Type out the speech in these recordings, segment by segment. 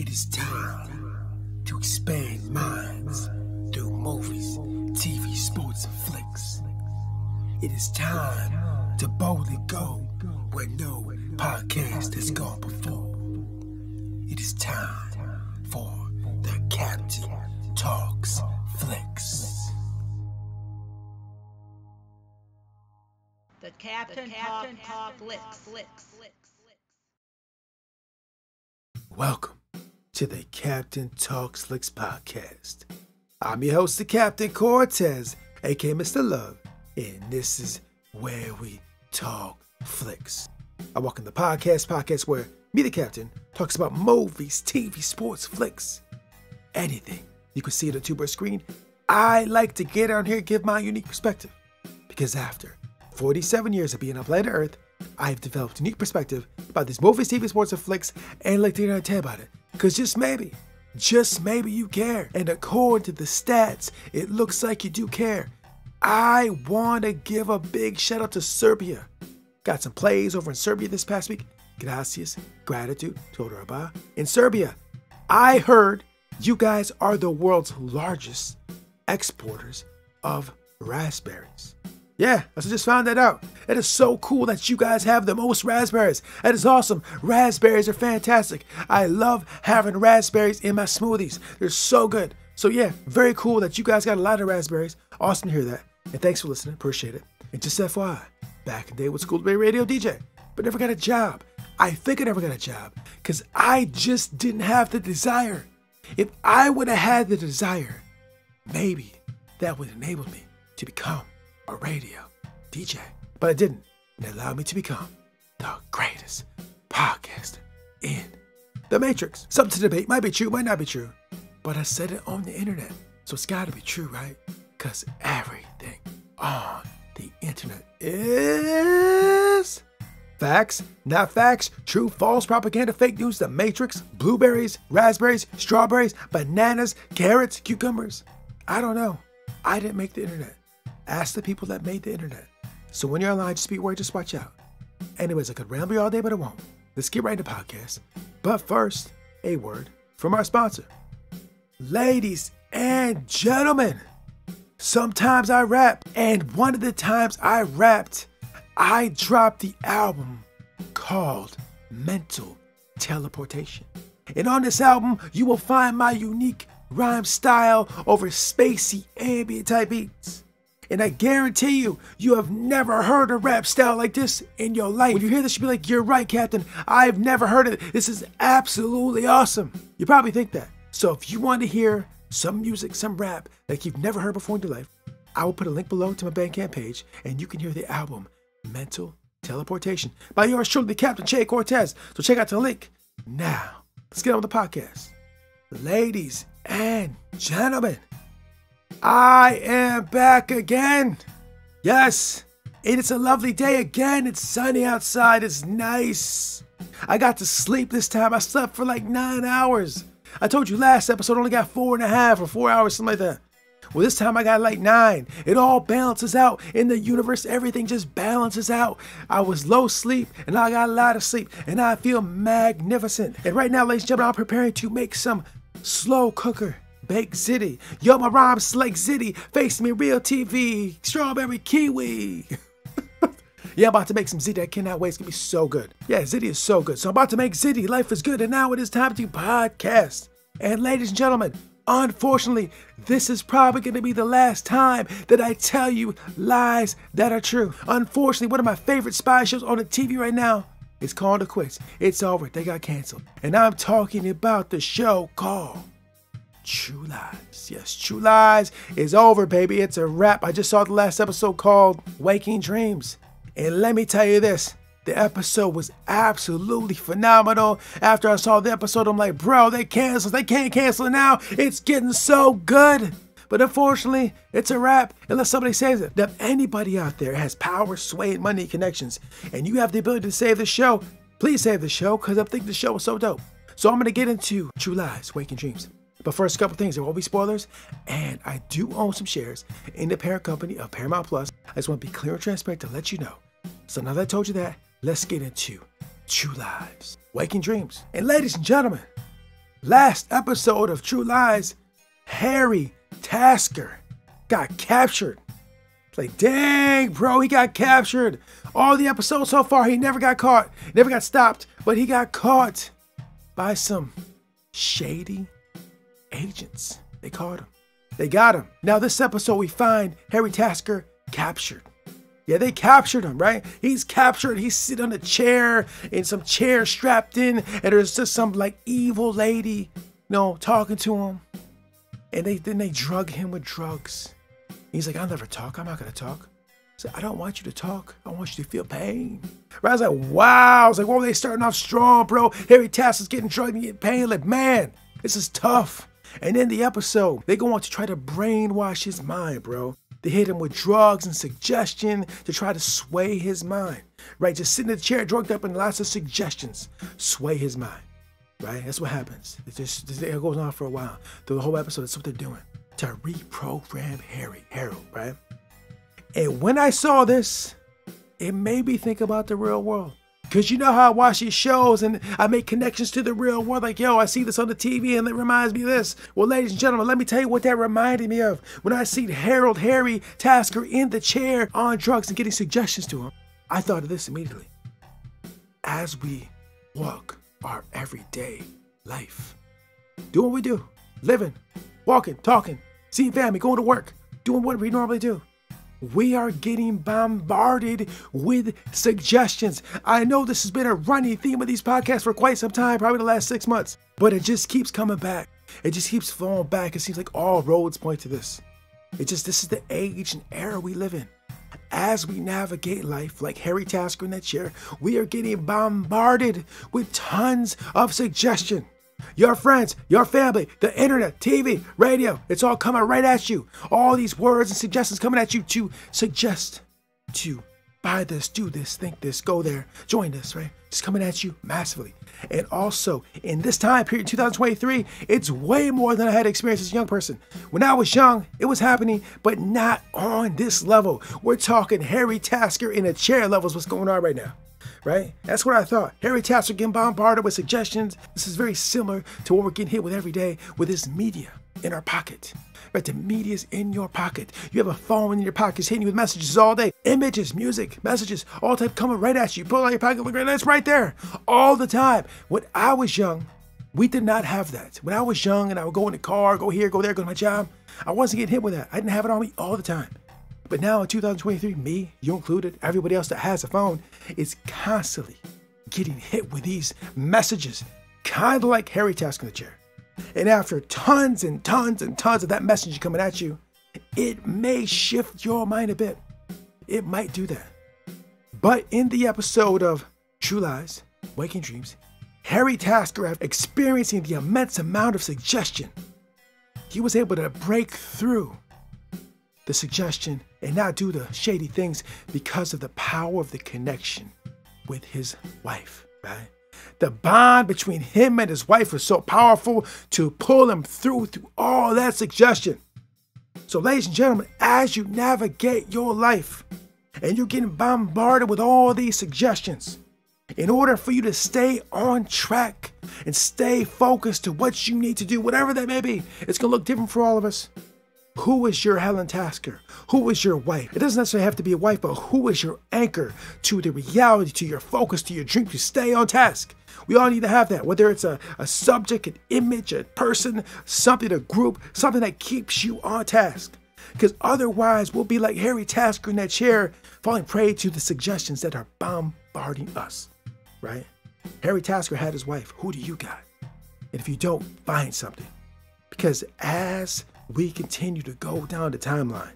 It is time to expand minds through movies, TV, sports, and flicks. It is time to boldly go where no podcast has gone before. It is time for the Captain Talks Flicks. The Captain, the Captain Talk, Talk Flicks. Flicks. Welcome to the Captain Talks Flicks podcast. I'm your host, the Captain Quartez, aka Mr. Love, and this is where we talk flicks. I walk in the podcast, podcast where me, the Captain, talks about movies, TV, sports, flicks, anything you can see on the tuber screen. I like to get on here give my unique perspective because after 47 years of being on planet Earth, I've developed a unique perspective about these movies, TV, sports, and flicks, and like to hear about it. Cause just maybe, just maybe you care. And according to the stats, it looks like you do care. I want to give a big shout out to Serbia. Got some plays over in Serbia this past week. Gracias, gratitude, Todoraba. In Serbia, I heard you guys are the world's largest exporters of raspberries. Yeah, I just found that out. It is so cool that you guys have the most raspberries. That is awesome. Raspberries are fantastic. I love having raspberries in my smoothies. They're so good. So yeah, very cool that you guys got a lot of raspberries. Awesome to hear that. And thanks for listening. Appreciate it. And just FYI, back in the day with School Bay Radio DJ, but never got a job. I think I never got a job because I just didn't have the desire. If I would have had the desire, maybe that would enable me to become radio DJ. But I didn't. It allowed me to become the greatest podcaster in the Matrix. Something to debate. Might be true, might not be true. But I said it on the internet. So it's gotta be true, right? Because everything on the internet is facts, not facts, true, false, propaganda, fake news, the matrix, blueberries, raspberries, strawberries, bananas, carrots, cucumbers. I don't know. I didn't make the internet. Ask the people that made the internet. So when you're online, just be aware, just watch out. Anyways, I could ramble you all day, but I won't. Let's get right into podcast. But first, a word from our sponsor. Ladies and gentlemen, sometimes I rap, and one of the times I rapped, I dropped the album called Mental Teleportation. And on this album, you will find my unique rhyme style over spacey ambient type beats. And I guarantee you, you have never heard a rap style like this in your life. When you hear this, you'll be like, You're right, Captain. I've never heard it. This is absolutely awesome. You probably think that. So if you want to hear some music, some rap like you've never heard before in your life, I will put a link below to my Bandcamp page, and you can hear the album Mental Teleportation by yours truly, Captain Che Quartez. So check out the link now. Let's get on with the podcast. Ladies and gentlemen, I am back again. Yes, it is a lovely day again. It's sunny outside. It's nice. I got to sleep this time. I slept for like nine hours. I told you last episode I only got four and a half or four hours, something like that. Well, this time I got like nine. It all balances out. In the universe, everything just balances out. I was low sleep and I got a lot of sleep and I feel magnificent. And right now, ladies and gentlemen, I'm preparing to make some slow cooker Baked Ziti. Yo, my rhymes like Ziti. Face me real TV. Strawberry kiwi. yeah, I'm about to make some Ziti. I cannot wait. It's gonna be so good. Yeah, Ziti is so good. So I'm about to make Ziti. Life is good. And now it is time to podcast. And ladies and gentlemen, unfortunately, this is probably gonna be the last time that I tell you lies that are true. Unfortunately, one of my favorite spy shows on the TV right now is called The Quits. It's over. They got canceled. And I'm talking about the show called True Lies. Yes, True Lies is over, baby. It's a wrap. I just saw the last episode called Waking Dreams. And let me tell you this the episode was absolutely phenomenal. After I saw the episode, I'm like, bro, they canceled. They can't cancel it now. It's getting so good. But unfortunately, it's a wrap unless somebody saves it. Now, if anybody out there has power, sway, and money connections, and you have the ability to save the show, please save the show because I think the show is so dope. So I'm going to get into True Lies, Waking Dreams. But first, a couple things. There will be spoilers, and I do own some shares in the parent company of Paramount Plus. I just want to be clear and transparent to let you know. So now that I told you that, let's get into True Lies, Waking Dreams. And ladies and gentlemen, last episode of True Lies, Harry Tasker got captured. It's like, dang, bro, he got captured. All the episodes so far, he never got caught, never got stopped, but he got caught by some shady agents. They caught him. They got him. Now, this episode, we find Harry Tasker captured. Yeah, they captured him, right? He's captured. He's sitting on a chair in some chair strapped in, and there's just some like evil lady, you know, talking to him. And they then they drug him with drugs. He's like, I'll never talk. I'm not gonna talk. I said, I don't want you to talk. I want you to feel pain. Right? I was like, wow. I was like, whoa, they starting off strong, bro. Harry Tasker's getting drugged and getting pain. Like, man, this is tough. And in the episode, they go on to try to brainwash his mind, bro. They hit him with drugs and suggestion to try to sway his mind. Right? Just sitting in the chair, drugged up, and lots of suggestions. Sway his mind. Right? That's what happens. It just it goes on for a while. Through the whole episode, that's what they're doing. To reprogram Harry, Harold, right? And when I saw this, it made me think about the real world. Cause you know how I watch these shows and I make connections to the real world. Like, yo, I see this on the TV and it reminds me of this. Well, ladies and gentlemen, let me tell you what that reminded me of. When I see Harold Harry Tasker in the chair on drugs and getting suggestions to him, I thought of this immediately. As we walk our everyday life, do what we do, living, walking, talking, seeing family, going to work, doing what we normally do we are getting bombarded with suggestions. I know this has been a running theme of these podcasts for quite some time, probably the last six months, but it just keeps coming back. It just keeps flowing back. It seems like all roads point to this. It just, this is the age and era we live in. As we navigate life, like Harry Tasker in that chair, we are getting bombarded with tons of suggestion your friends, your family, the internet, TV, radio, it's all coming right at you. All these words and suggestions coming at you to suggest to buy this, do this, think this, go there, join this, right? It's coming at you massively. And also, in this time period, 2023, it's way more than I had experienced as a young person. When I was young, it was happening, but not on this level. We're talking Harry Tasker in a chair levels, what's going on right now right? That's what I thought. Harry Tasker getting bombarded with suggestions. This is very similar to what we're getting hit with every day with this media in our pocket. Right, the media is in your pocket. You have a phone in your pocket, it's hitting you with messages all day. Images, music, messages, all type coming right at you. Pull out your pocket, look right, that's right there. All the time. When I was young, we did not have that. When I was young and I would go in the car, go here, go there, go to my job, I wasn't getting hit with that. I didn't have it on me all the time. But now in 2023, me, you included, everybody else that has a phone is constantly getting hit with these messages, kind of like Harry Tasker in the chair. And after tons and tons and tons of that message coming at you, it may shift your mind a bit. It might do that. But in the episode of True Lies, Waking Dreams, Harry Tasker, after experiencing the immense amount of suggestion, he was able to break through the suggestion and not do the shady things because of the power of the connection with his wife, right? The bond between him and his wife was so powerful to pull him through through all that suggestion. So, ladies and gentlemen, as you navigate your life and you're getting bombarded with all these suggestions, in order for you to stay on track and stay focused to what you need to do, whatever that may be, it's gonna look different for all of us. Who is your Helen Tasker? Who is your wife? It doesn't necessarily have to be a wife, but who is your anchor to the reality, to your focus, to your dream, to stay on task? We all need to have that, whether it's a, a subject, an image, a person, something, a group, something that keeps you on task. Because otherwise, we'll be like Harry Tasker in that chair, falling prey to the suggestions that are bombarding us, right? Harry Tasker had his wife. Who do you got? And if you don't, find something. Because as we continue to go down the timeline.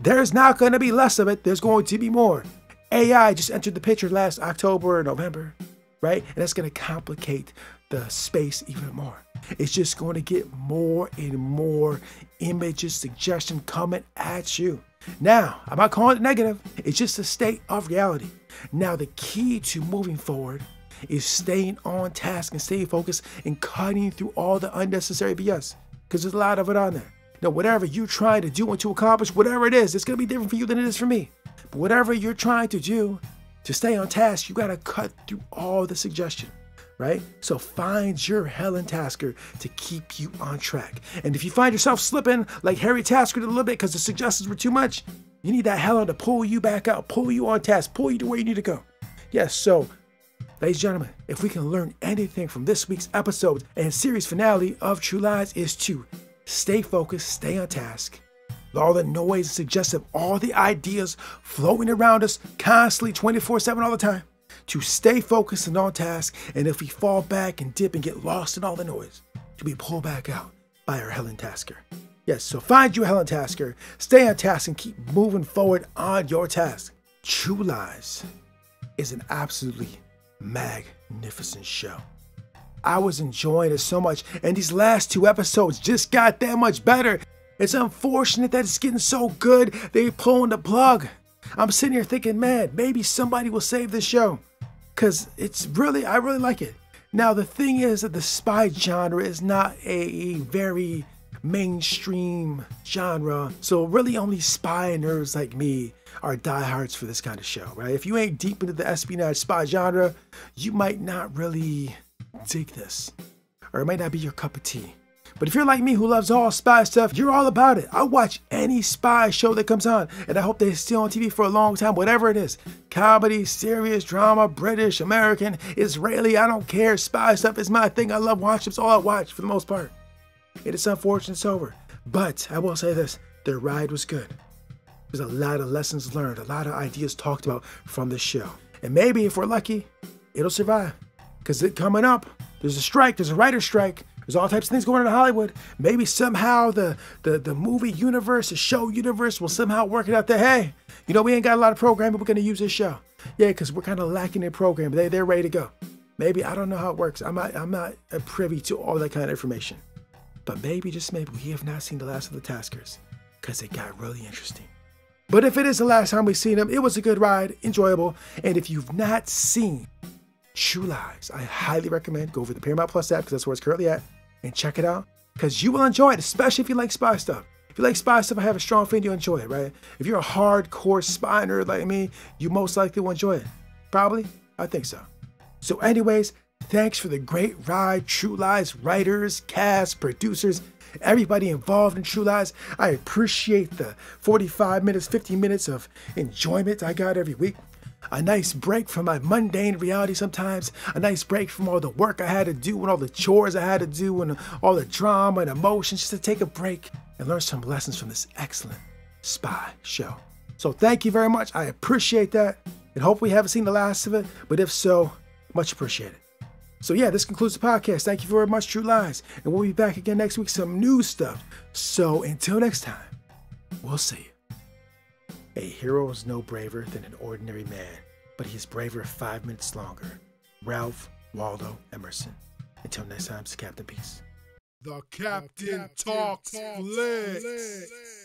There's not going to be less of it, there's going to be more. AI just entered the picture last October or November, right? And that's going to complicate the space even more. It's just going to get more and more images, suggestion coming at you. Now, I'm not calling it negative, it's just a state of reality. Now, the key to moving forward is staying on task and staying focused and cutting through all the unnecessary BS because there's a lot of it on there. Now, whatever you're trying to do and to accomplish, whatever it is, it's going to be different for you than it is for me. But whatever you're trying to do to stay on task, you got to cut through all the suggestion. right? So find your Helen Tasker to keep you on track. And if you find yourself slipping like Harry Tasker a little bit because the suggestions were too much, you need that Helen to pull you back out, pull you on task, pull you to where you need to go. Yes, so Ladies and gentlemen, if we can learn anything from this week's episode and series finale of True Lies is to stay focused, stay on task. All the noise and suggestive, all the ideas floating around us constantly 24 7 all the time. To stay focused and on task, and if we fall back and dip and get lost in all the noise, to be pulled back out by our Helen Tasker. Yes, so find you Helen Tasker, stay on task, and keep moving forward on your task. True Lies is an absolutely magnificent show. I was enjoying it so much, and these last two episodes just got that much better. It's unfortunate that it's getting so good, they're pulling the plug. I'm sitting here thinking, man, maybe somebody will save this show. Cause it's really, I really like it. Now the thing is that the spy genre is not a very mainstream genre, so really only spy nerds like me are diehards for this kind of show, right? If you ain't deep into the espionage spy genre, you might not really dig this, or it might not be your cup of tea. But if you're like me who loves all spy stuff, you're all about it. I watch any spy show that comes on, and I hope they stay on TV for a long time, whatever it is. Comedy, serious, drama, British, American, Israeli, I don't care. Spy stuff is my thing. I love watching. It's all I watch for the most part. It is unfortunate it's over. But I will say this the ride was good. There's a lot of lessons learned, a lot of ideas talked about from this show. And maybe if we're lucky, it'll survive. Because it coming up, there's a strike, there's a writer's strike, there's all types of things going on in Hollywood. Maybe somehow the, the, the movie universe, the show universe will somehow work it out that, hey, you know, we ain't got a lot of programming, we're going to use this show. Yeah, because we're kind of lacking in programming. They, they're ready to go. Maybe, I don't know how it works. I'm not, I'm not privy to all that kind of information. But maybe, just maybe, we have not seen the last of the Taskers because it got really interesting. But if it is the last time we've seen them, it was a good ride, enjoyable. And if you've not seen True Lies, I highly recommend go over the Paramount Plus app because that's where it's currently at and check it out because you will enjoy it, especially if you like spy stuff. If you like spy stuff, I have a strong feeling you'll enjoy it, right? If you're a hardcore spy nerd like me, you most likely will enjoy it. Probably, I think so. So, anyways, thanks for the great ride, True Lies writers, cast, producers, everybody involved in True Lies. I appreciate the 45 minutes, 50 minutes of enjoyment I got every week. A nice break from my mundane reality sometimes. A nice break from all the work I had to do and all the chores I had to do and all the drama and emotions just to take a break and learn some lessons from this excellent spy show. So thank you very much. I appreciate that. And hope we haven't seen the last of it. But if so, much appreciated. So yeah, this concludes the podcast. Thank you very much, True Lies. And we'll be back again next week, some new stuff. So until next time, we'll see you. A hero is no braver than an ordinary man, but he is braver five minutes longer. Ralph Waldo Emerson. Until next time, it's Captain Peace. The Captain, the Captain Talks, Talks Flicks.